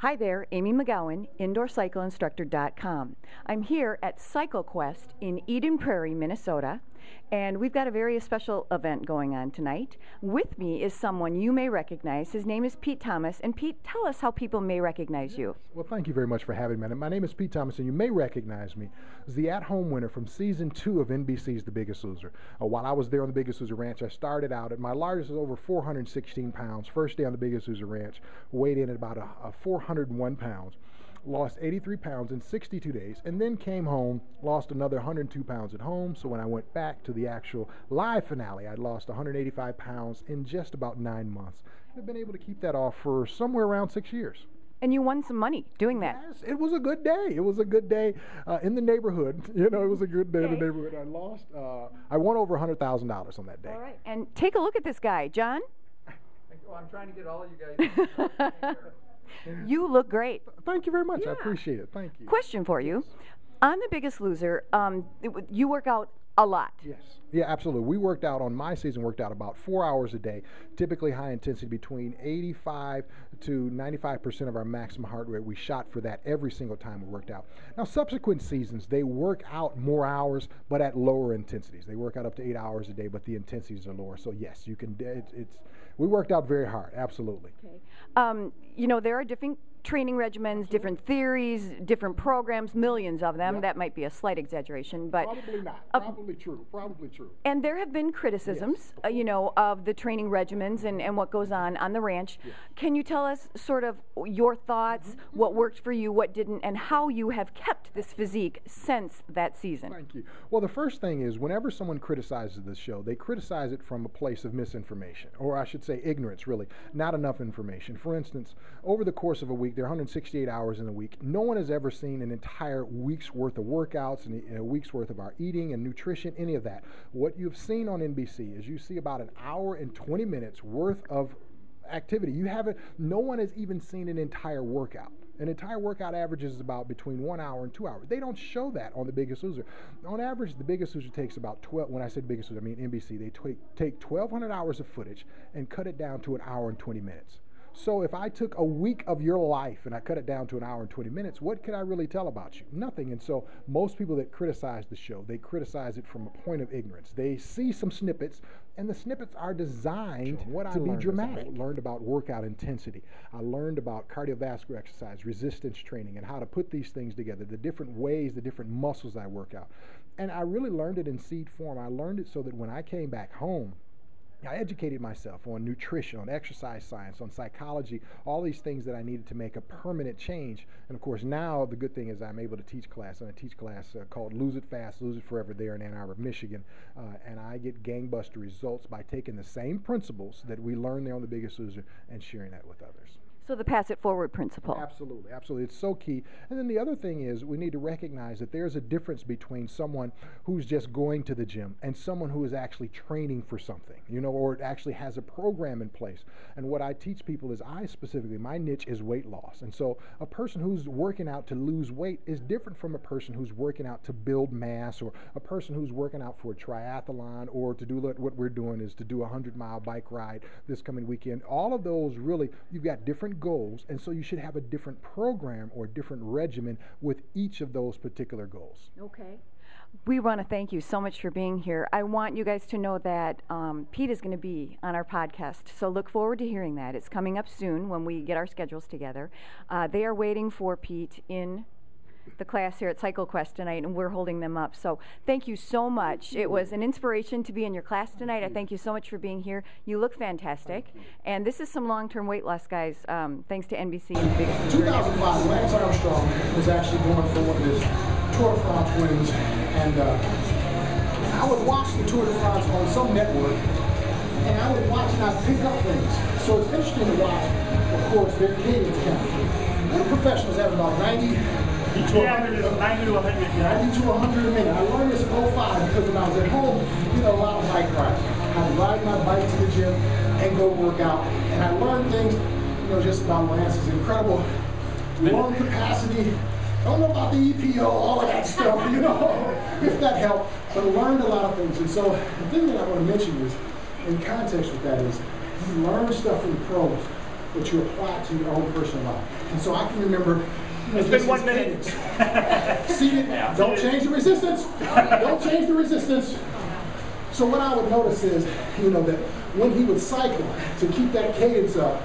Hi there, Amy Macgowan, IndoorCycleInstructor.com. I'm here at CycleQuest in Eden Prairie, Minnesota, and we've got a very special event going on tonight. With me is someone you may recognize. His name is Pete Thomas. And Pete, tell us how people may recognize you. Well, thank you very much for having me. My name is Pete Thomas, and you may recognize me as the at home winner from season two of NBC's The Biggest Loser. Uh, while I was there on The Biggest Loser Ranch, I started out at my largest was over 416 pounds. First day on The Biggest Loser Ranch, weighed in at about a, a 401 pounds lost 83 pounds in 62 days, and then came home, lost another 102 pounds at home. So when I went back to the actual live finale, I'd lost 185 pounds in just about nine months. And I've been able to keep that off for somewhere around six years. And you won some money doing that. Yes, it was a good day. It was a good day uh, in the neighborhood. You know, it was a good day okay. in the neighborhood. I lost. Uh, I won over $100,000 on that day. All right. And take a look at this guy, John. Well, I'm trying to get all you guys. You look great. Thank you very much. Yeah. I appreciate it. Thank you. Question for you. On The Biggest Loser, um, you work out a lot. Yes. Yeah, absolutely. We worked out on my season, worked out about four hours a day, typically high intensity between 85 to 95% of our maximum heart rate. We shot for that every single time we worked out. Now, subsequent seasons, they work out more hours, but at lower intensities. They work out up to eight hours a day, but the intensities are lower. So, yes, you can, it, it's, we worked out very hard, absolutely. Okay. Um, you know, there are different training regimens, different theories, different programs, millions of them. That might be a slight exaggeration, but probably not. Uh, probably true. Probably true. And there have been criticisms, yes, uh, you know, of the training regimens and, and what goes on on the ranch. Yes. Can you tell us sort of your thoughts, mm-hmm. what worked for you, what didn't, and how you have kept this physique since that season? Thank you. Well, the first thing is whenever someone criticizes this show, they criticize it from a place of misinformation, or I should say ignorance, really, not enough information. For instance, over the course of a week, there are 168 hours in a week. No one has ever seen an entire week's worth of workouts and a week's worth of our eating and nutrition, any of that. What you've seen on NBC is you see about an hour and 20 minutes worth of activity. You haven't, no one has even seen an entire workout. An entire workout averages about between one hour and two hours. They don't show that on The Biggest Loser. On average, The Biggest Loser takes about 12, when I said Biggest Loser, I mean NBC, they take, take 1,200 hours of footage and cut it down to an hour and 20 minutes. So if I took a week of your life and I cut it down to an hour and 20 minutes, what could I really tell about you? Nothing. And so most people that criticize the show, they criticize it from a point of ignorance. They see some snippets, and the snippets are designed what to I be dramatic. I learned about workout intensity. I learned about cardiovascular exercise, resistance training, and how to put these things together, the different ways, the different muscles I work out. And I really learned it in seed form. I learned it so that when I came back home, I educated myself on nutrition, on exercise science, on psychology, all these things that I needed to make a permanent change. And of course, now the good thing is I'm able to teach class, and I teach class uh, called Lose It Fast, Lose It Forever there in Ann Arbor, Michigan. Uh, and I get gangbuster results by taking the same principles that we learned there on The Biggest Loser and sharing that with others. So the pass it forward principle. Absolutely, absolutely. It's so key. And then the other thing is we need to recognize that there's a difference between someone who's just going to the gym and someone who is actually training for something, you know, or actually has a program in place. And what I teach people is I specifically, my niche is weight loss. And so a person who's working out to lose weight is different from a person who's working out to build mass or a person who's working out for a triathlon or to do what we're doing is to do a 100 mile bike ride this coming weekend. All of those really, you've got different goals, and so you should have a different program or different regimen with each of those particular goals. Okay. We want to thank you so much for being here. I want you guys to know that um, Pete is going to be on our podcast, so look forward to hearing that. It's coming up soon when we get our schedules together. Uh, they are waiting for Pete in the class here at CycleQuest tonight, and we're holding them up. So thank you so much. It was an inspiration to be in your class tonight. I thank you so much for being here. You look fantastic. And this is some long-term weight loss, guys, um, thanks to NBC and the biggest 2005, Lance Armstrong was actually born for one of his Tour de France wins. And uh, I would watch the Tour de France on some network, and I would watch and I'd pick up things. So it's interesting to watch, of course, their cadence count. What professionals have about 90 to 100, 90 to 100, yeah. 90 to 100 a minute. I learned this in 05 because when I was at home, you know, a lot of bike riding. I'd ride my bike to the gym and go work out. And I learned things, you know, just about Lance's incredible lung capacity. I don't know about the EPO, all of that stuff, you know, if that helped. But I learned a lot of things. And so the thing that I want to mention is, in context with that is, you learn stuff from the pros. but you apply to your own personal life. And so I can remember. It's been one minute. Seated, don't change the resistance. Don't change the resistance. So what I would notice is, you know, that when he would cycle to keep that cadence up,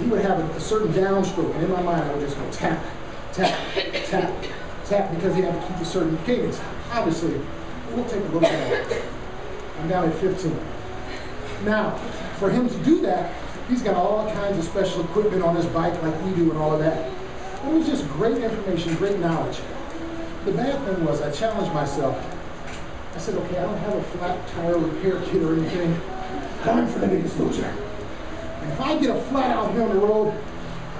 he would have a, a certain downstroke, and in my mind I would just go tap, tap, tap, tap, because he had to keep a certain cadence. Obviously, we'll take a look at that. I'm down at 15. Now, for him to do that, he's got all kinds of special equipment on his bike like we do and all of that. It was just great information, great knowledge. The bad thing was I challenged myself. I said, okay, I don't have a flat tire repair kit or anything. I'm for the biggest loser. And if I get a flat out here on the road,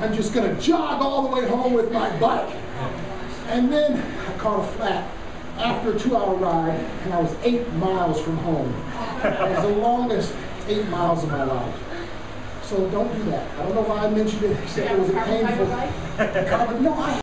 I'm just gonna jog all the way home with my bike. And then I caught a flat after a two hour ride, and I was eight miles from home. It was the longest eight miles of my life. So don't do that. I don't know why I mentioned it, except it was a painful. No, I